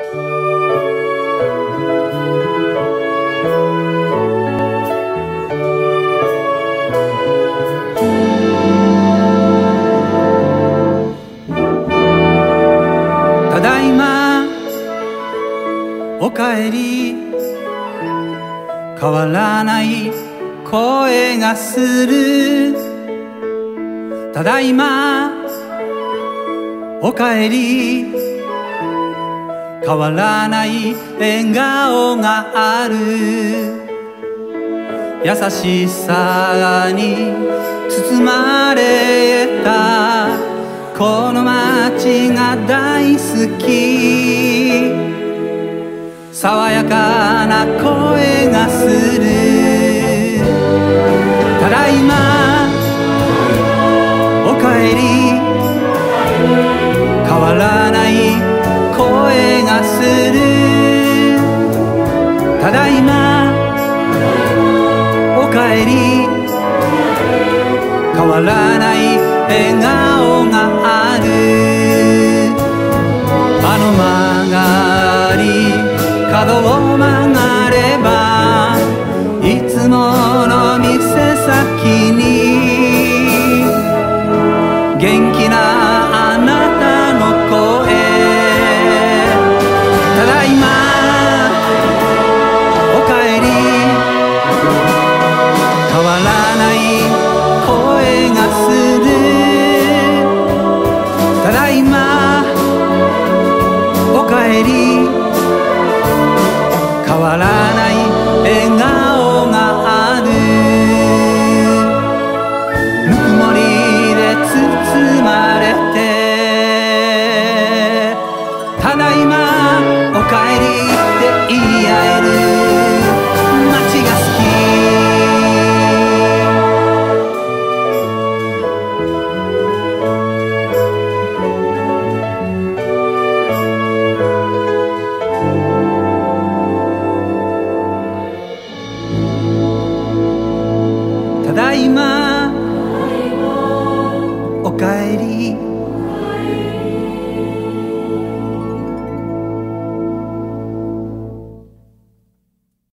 ただいまおかえり変わらない声がする。ただいまおかえり変わらない笑顔がある。優しさに包まれた。この街が大好き。爽やかな声がする。ただいま。おかえり。変わらない声がする。ただいま。おかえり。変わらない笑顔がある。あの曲がり角を曲がり変わらない声がする。ただいまおかえり。変わらない笑顔がある。ぬくもりで包まれて。ただいまおかえりって言い合える。Ai, mas...